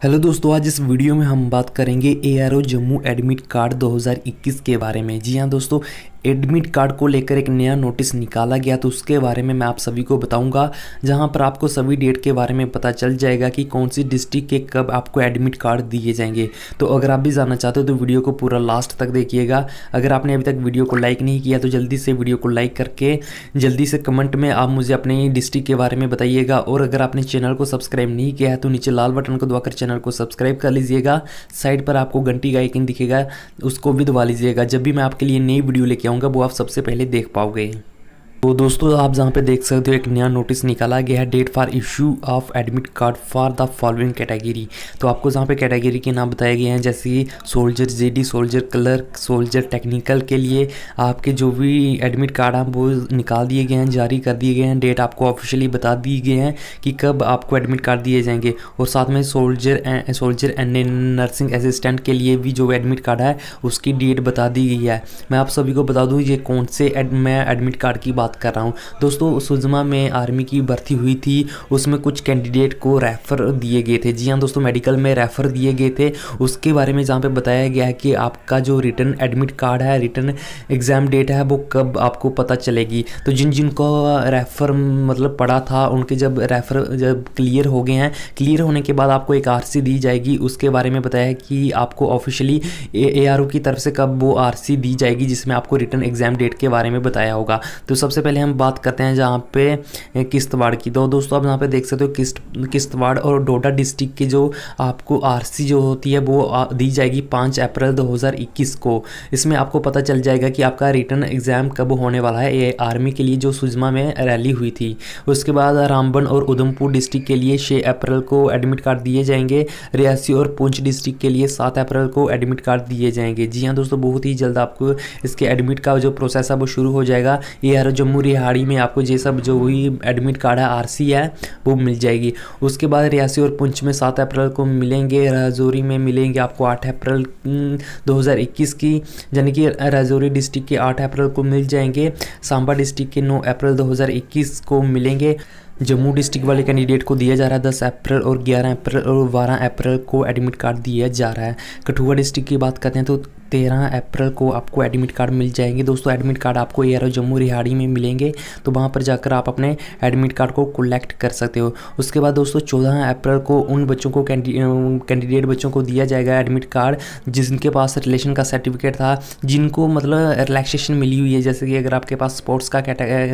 Hello दोस्तों, आज इस वीडियो में हम बात करेंगे A R O Jammu admit card 2021 के बारे में। जी हाँ दोस्तों, एडमिट कार्ड को लेकर एक नया नोटिस निकाला गया तो उसके बारे में मैं आप सभी को बताऊँगा, जहाँ पर आपको सभी डेट के बारे में पता चल जाएगा कि कौन सी डिस्ट्रिक्ट के कब आपको एडमिट कार्ड दिए जाएँगे। तो अगर आप भी जानना चाहते हो तो वीडियो को पूरा लास्ट तक देखिएगा। अगर आपने अभी तक वीडियो को लाइक नहीं किया तो जल्दी से वीडियो को लाइक करके, जल्दी से कमेंट में आप मुझे अपने डिस्ट्रिक्ट के बारे में बताइएगा। और अगर आपने चैनल को सब्सक्राइब नहीं किया है तो नीचे लाल बटन को दबाकर चैनल को सब्सक्राइब कर लीजिएगा। साइड पर आपको घंटी का आइकन दिखेगा, उसको भी दबा लीजिएगा। जब भी मैं आपके लिए नई वीडियो लेके आऊँगा, वो आप सबसे पहले देख पाओगे। तो दोस्तों, आप जहाँ पे देख सकते हो, एक नया नोटिस निकाला गया है date for issue of admit card for the following category तो आपको जहाँ पे कैटेगरी के नाम बताए गए हैं, जैसे soldier GD soldier clerk soldier technical के लिए आपके जो भी एडमिट कार्ड हैं, वो निकाल दिए गए हैं, जारी कर दिए गए हैं डेट आपको ऑफिशियली बता दिए गए हैं कि कब आपको एडमिट कार्ड दिए जाएँगे। और साथ में soldier soldier and nursing assistant के लिए भी जो एडमिट कार्ड है, उसकी डेट बता दी गई है। मैं आप सभी को बता दूँ, ये कौन से मैं एडमिट कार्ड की बात बात कर रहा हूँ। दोस्तों, सुजमा में आर्मी की भर्ती हुई थी। उसमें कुछ कैंडिडेट को रेफ़र दिए गए थे। जी हाँ दोस्तों मेडिकल में रेफ़र दिए गए थे। उसके बारे में जहाँ पे बताया गया है कि आपका जो रिटर्न एडमिट कार्ड है रिटर्न एग्ज़ाम डेट है, वो कब आपको पता चलेगी। तो जिन जिनको रेफ़र मतलब पड़ा था, उनके जब रेफ़र जब क्लियर हो गए हैं क्लियर होने के बाद आपको एक आरसी दी जाएगी। उसके बारे में बताया कि आपको ऑफिशियली ए की तरफ़ से कब वो आरसी दी जाएगी, जिसमें आपको रिटर्न एग्ज़ाम डेट के बारे में बताया होगा। तो सबसे सबसे पहले हम बात करते हैं जहाँ पे किश्तवाड़ की। तो दोस्तों, आप यहाँ पे देख सकते हो किस्त किश्तवाड़ और डोडा डिस्ट्रिक्ट की जो आपको आरसी जो होती है, वो दी जाएगी पाँच अप्रैल 2021 को। इसमें आपको पता चल जाएगा कि आपका रिटर्न एग्ज़ाम कब होने वाला है। ये आर्मी के लिए जो सुजमा में रैली हुई थी। उसके बाद रामबन और उधमपुर डिस्ट्रिक्ट के लिए छः अप्रैल को एडमिट कार्ड दिए जाएँगे। रियासी और पुंछ डिस्ट्रिक्ट के लिए सात अप्रैल को एडमिट कार्ड दिए जाएँगे। जी हाँ दोस्तों, बहुत ही जल्द आपको इसके एडमिट का जो प्रोसेस है, वो शुरू हो जाएगा। ये हर जो रिहाड़ी में आपको ये सब जो हुई एडमिट कार्ड है आरसी है, वो मिल जाएगी। उसके बाद रियासी और पुंछ में सात अप्रैल को मिलेंगे, राजौरी में मिलेंगे आपको आठ अप्रैल 2021 की, यानी कि राजौरी डिस्ट्रिक्ट के आठ अप्रैल को मिल जाएँगे, सांबा डिस्ट्रिक्ट के नौ अप्रैल 2021 को मिलेंगे। जम्मू डिस्ट्रिक्ट वाले कैंडिडेट को दिया जा रहा है दस अप्रैल और ग्यारह अप्रैल और बारह अप्रैल को एडमिट कार्ड दिया जा रहा है। कठुआ डिस्ट्रिक्ट की बात करते हैं तो तेरह अप्रैल को आपको एडमिट कार्ड मिल जाएँगे। दोस्तों एडमिट कार्ड आपको एयर जम्मू रिहाड़ी में मिलेंगे। तो वहाँ पर जाकर आप अपने एडमिट कार्ड को कलेक्ट कर सकते हो। उसके बाद दोस्तों, चौदह अप्रैल को उन बच्चों को कैंडिडेट बच्चों को दिया जाएगा एडमिट कार्ड जिनके पास रिलेशन का सर्टिफिकेट था, जिनको मतलब रिलैक्सेशन मिली हुई है। जैसे कि अगर आपके पास स्पोर्ट्स का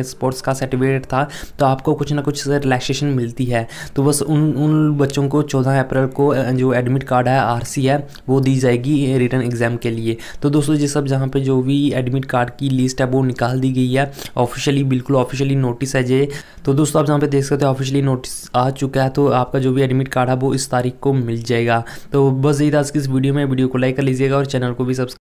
स्पोर्ट्स का सर्टिफिकेट था तो आपको कुछ ना कुछ रिलैक्सेशन मिलती है। तो बस उन उन बच्चों को चौदह अप्रैल को जो एडमिट कार्ड है आरसी है, वो दी जाएगी रिटर्न एग्ज़ाम के लिए। तो दोस्तों, ये सब जहाँ पे जो भी एडमिट कार्ड की लिस्ट है, वो निकाल दी गई है। ऑफिशियली बिल्कुल ऑफिशियली नोटिस है जे तो दोस्तों, आप जहाँ पे देख सकते हैं ऑफिशियली नोटिस आ चुका है। तो आपका जो भी एडमिट कार्ड है, वो इस तारीख को मिल जाएगा। तो बस यही था आज की इस वीडियो में। वीडियो को लाइक कर लीजिएगा और चैनल को भी सब्सक्राइब